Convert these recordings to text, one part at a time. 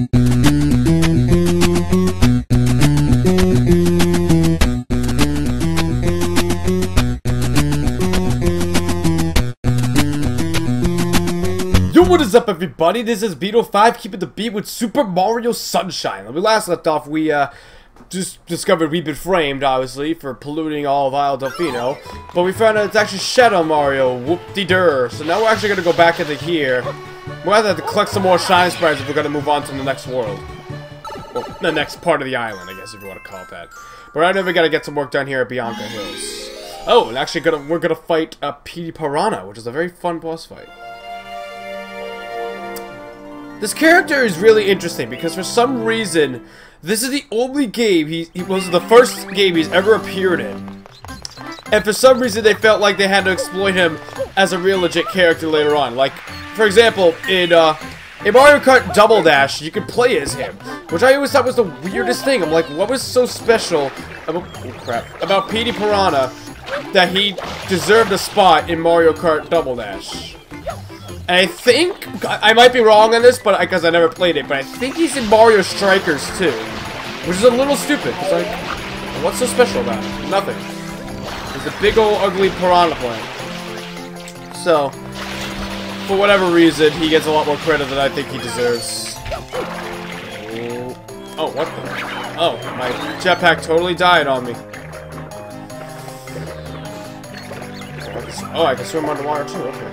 Yo, what is up, everybody? This is Beatle5 keeping the beat with Super Mario Sunshine. When we last left off, we uh, just discovered we've been framed, obviously, for polluting all of Isle Delfino. But we found out it's actually Shadow Mario, whoop-de-dur. So now we're actually to go back into here. We'll have to collect some more Shine Sprites if we're to move on to the next world. Well, the next part of the island, I guess, if you want to call it that. But right now we got to get some work done here at Bianca Hills. Oh, and actually gonna, we're to fight uh, Petey Piranha, which is a very fun boss fight. This character is really interesting because for some reason, this is the only game he, he was the first game he's ever appeared in. And for some reason they felt like they had to exploit him as a real legit character later on. Like, for example, in uh, in Mario Kart Double Dash, you could play as him. Which I always thought was the weirdest thing. I'm like, what was so special about, oh crap, about Petey Piranha that he deserved a spot in Mario Kart Double Dash? And I think, I might be wrong on this, but because I never played it, but I think he's in Mario Strikers too. Which is a little stupid, because like, what's so special about it? Nothing. He's a big old ugly piranha plant. So, for whatever reason, he gets a lot more credit than I think he deserves. Oh, what the? Oh, my jetpack totally died on me. Oh, I can swim underwater too, okay.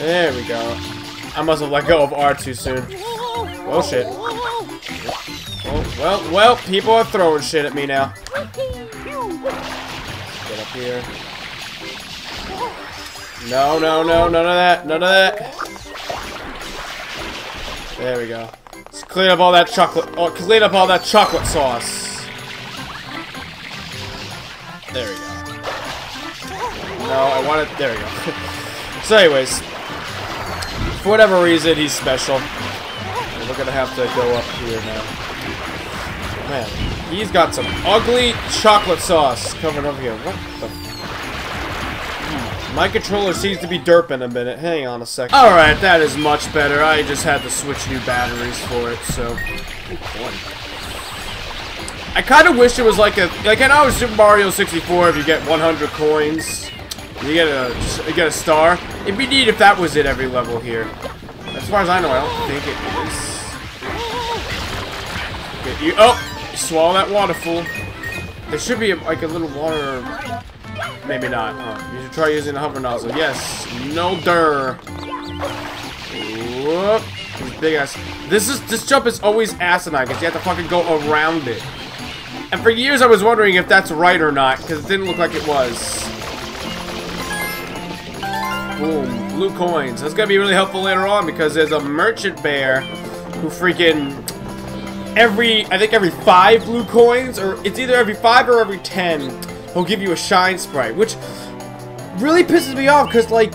There we go. I must have let go of R too soon. Oh shit. Well, well, people are throwing shit at me now. Get up here. No, no, no, none of that, none of that. There we go. Let's clean up all that chocolate, oh, clean up all that chocolate sauce. There we go. No, I want it, there we go. so anyways, for whatever reason, he's special. We're gonna have to go up here now. Man, he's got some ugly chocolate sauce coming over here. What the? My controller seems to be derping a minute. Hang on a second. Alright, that is much better. I just had to switch new batteries for it, so... I kind of wish it was like a... Like, I know Super Mario 64, if you get 100 coins, you get a you get a star. It'd be neat if that was it every level here. As far as I know, I don't think it is. You oh, swallow that waterfall. There should be a, like a little water. Maybe not. You should try using the hover nozzle. Yes. No dur. Whoop. Big ass. This is this jump is always asinine because you have to fucking go around it. And for years I was wondering if that's right or not because it didn't look like it was. Boom. Blue coins. That's gonna be really helpful later on because there's a merchant bear who freaking every I think every five blue coins or it's either every five or every ten he'll give you a shine sprite, which really pisses me off because like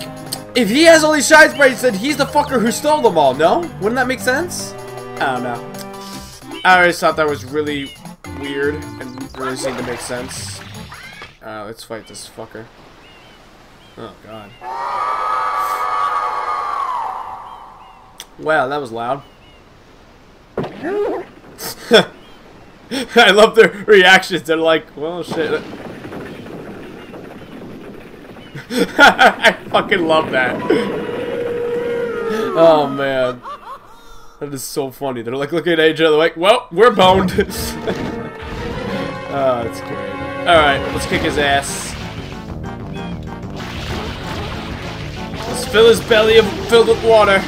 if he has all these shine sprites then he's the fucker who stole them all, no? Wouldn't that make sense? I don't know. I always thought that was really weird and really seemed to make sense. Uh, let's fight this fucker. Oh god. Wow, that was loud. I love their reactions. They're like, well, shit. I fucking love that. Oh, man. That is so funny. They're like looking at each other like, well, we're boned. oh, that's great. Alright, let's kick his ass. Let's fill his belly filled with water.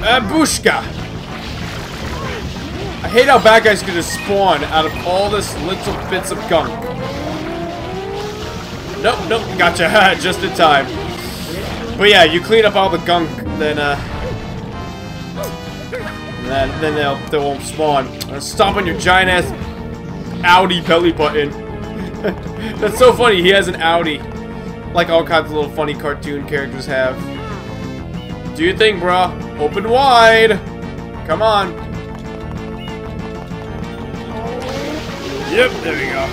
Babushka! I hate how bad guys can just spawn out of all this little bits of gunk. Nope, nope, gotcha. just in time. But yeah, you clean up all the gunk, then, uh... Then, then they'll, they won't spawn. Stomp on your giant-ass outie belly button. That's so funny, he has an outie. Like all kinds of little funny cartoon characters have. Do you think, bro. Open wide. Come on. Yep, there we go.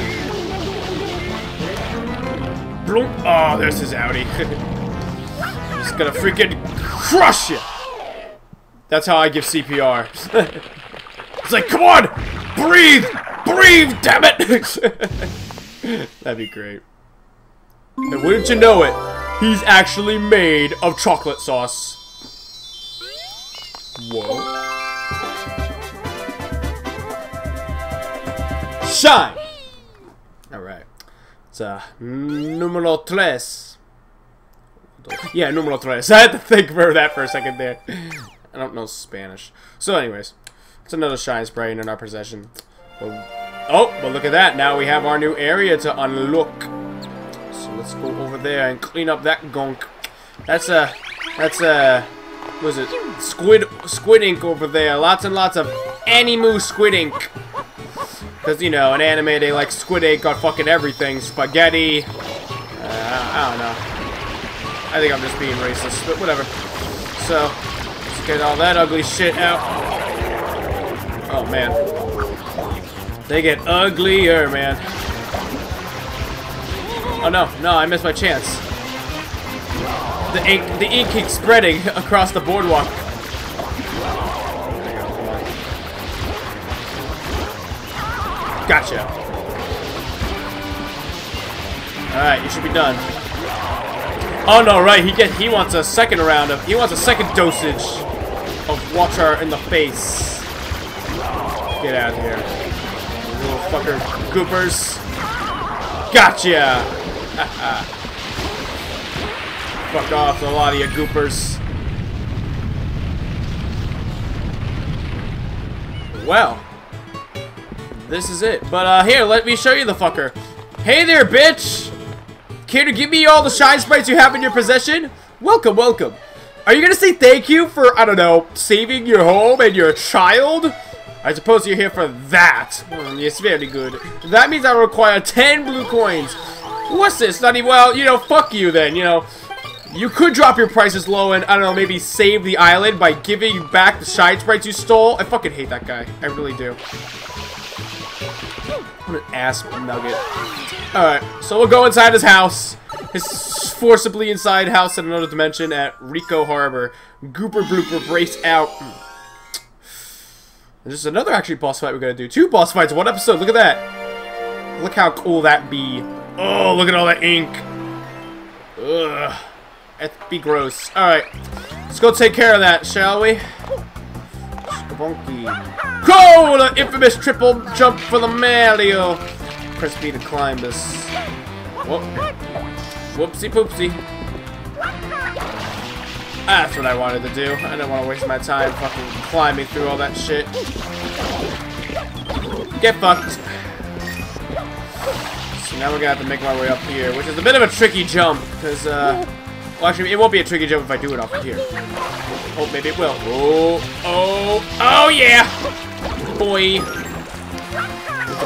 Bloom. Oh, ah, there's his outie. He's gonna freaking crush you. That's how I give CPR. it's like, come on, breathe, breathe, damn it. That'd be great. And wouldn't you know it, he's actually made of chocolate sauce. Whoa. Shine! Alright. It's uh, numero tres. Yeah, numero tres. I had to think for that for a second there. I don't know Spanish. So anyways, it's another Shine Sprite in our possession. Oh, but look at that. Now we have our new area to unlock. So let's go over there and clean up that gunk. That's a, that's a, what is it squid, squid ink over there. Lots and lots of animu squid ink. Because, you know, in anime, they like squid ink on fucking everything. Spaghetti. Uh, I don't know. I think I'm just being racist, but whatever. So, let's get all that ugly shit out. Oh, man. They get uglier, man. Oh, no. No, I missed my chance. The ink, the ink keeps spreading across the boardwalk. Gotcha. Alright, you should be done. Oh no, right, he get he wants a second round of he wants a second dosage of water in the face. Get out of here. little fucker goopers. Gotcha! Fuck off, a lot of you goopers. Well. This is it. But, uh, here, let me show you the fucker. Hey there, bitch! Care to give me all the shine sprites you have in your possession? Welcome, welcome. Are you gonna say thank you for, I don't know, saving your home and your child? I suppose you're here for that. Mm, very good. That means I require 10 blue coins. What's this? Not well, you know, fuck you then, you know. You could drop your prices low and, I don't know, maybe save the island by giving back the shine sprites you stole. I fucking hate that guy. I really do. What an ass nugget. Alright, so we'll go inside his house. His forcibly inside house in another dimension at Ricco Harbor. Gooper Blooper, brace out. There's another actually boss fight we're gonna do. Two boss fights, one episode. Look at that. Look how cool that be. Oh, look at all that ink. Ugh. That'd be gross. Alright. Let's go take care of that, shall we? Skabonky. Go! The infamous triple jump for the Mario! Press B to climb this. Whoop. Whoopsie poopsie. That's what I wanted to do. I didn't want to waste my time fucking climbing through all that shit. Get fucked. So now we're gonna have to make my way up here, which is a bit of a tricky jump, because, uh... Well, actually, it won't be a tricky jump if I do it off of here. Oh, maybe it will. Oh, oh, oh, yeah! Boy.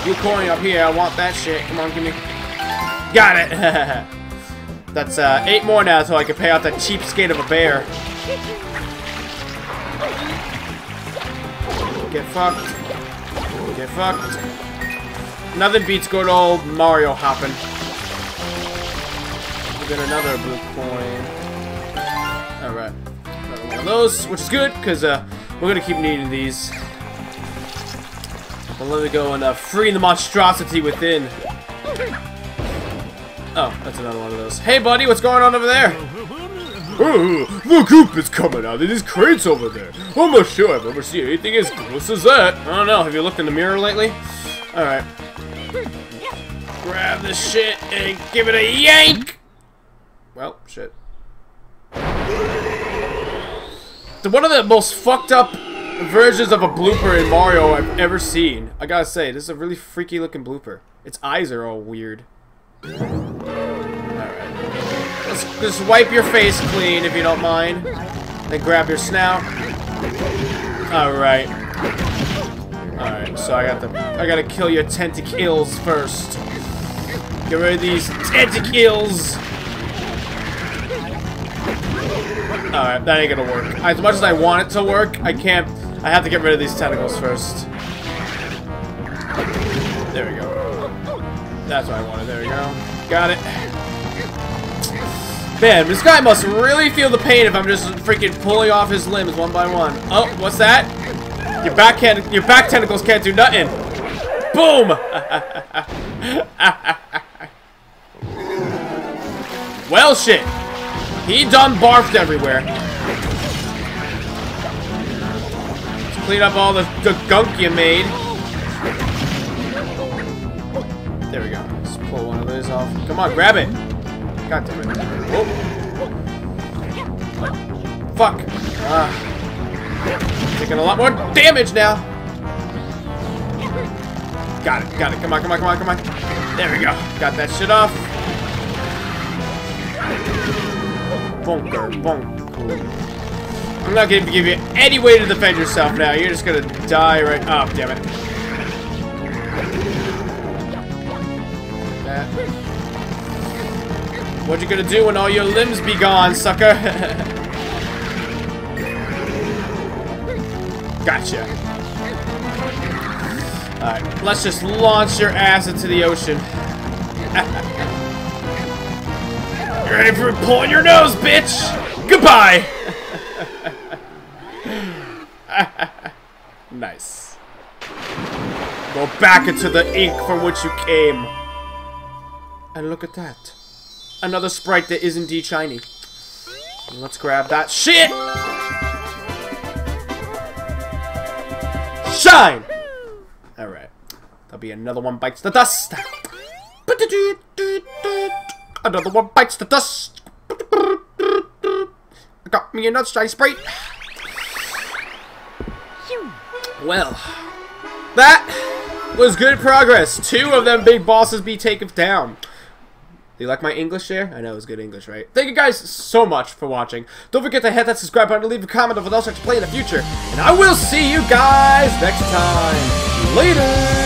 Blue coin up here. I want that shit. Come on, give me... Got it! That's, uh, eight more now so I can pay off that cheapskate of a bear. Get fucked. Get fucked. Nothing beats good old Mario hopping get another blue coin. Alright. Another one of those, which is good, because uh, we're going to keep needing these. Well, let me go and uh, free the monstrosity within. Oh, that's another one of those. Hey, buddy, what's going on over there? Oh, the goop is coming out of these crates over there. I'm not sure I've ever seen anything as gross as that. I don't know. Have you looked in the mirror lately? Alright. Grab this shit and give it a yank! Well, shit. One of the most fucked up versions of a blooper in Mario I've ever seen. I gotta say, this is a really freaky looking blooper. Its eyes are all weird. Alright. Let's just wipe your face clean if you don't mind. Then grab your snout. Alright. Alright, so I got to I gotta kill your tentacles first. Get rid of these tentacles! Alright, that ain't gonna work. As much as I want it to work, I can't... I have to get rid of these tentacles first. There we go. That's what I wanted. There we go. Got it. Man, this guy must really feel the pain if I'm just freaking pulling off his limbs one by one. Oh, what's that? Your back hand, your back tentacles can't do nothing. Boom! well, shit. He done barfed everywhere. Let's clean up all the, the gunk you made. There we go. Let's pull one of those off. Come on, grab it. God damn it. Oh. Fuck. Ah. Taking a lot more damage now. Got it, got it. Come on, come on, come on, come on. There we go. Got that shit off. Bunker, bunker. I'm not gonna give you any way to defend yourself now. You're just gonna die right. Oh, damn it. That. What you gonna do when all your limbs be gone, sucker? gotcha. Alright, let's just launch your ass into the ocean. ready for pulling your nose, bitch? Goodbye! nice. Go back into the ink from which you came. And look at that. Another sprite that is indeed shiny. Let's grab that shit! Shine! Alright. There'll be another one bites the dust. Another one bites the dust. I got me another shiny sprite. Well, that was good progress. Two of them big bosses be taken down. Do you like my English there? I know it's good English, right? Thank you guys so much for watching. Don't forget to hit that subscribe button and leave a comment of what else I should play in the future. And I will see you guys next time. Later!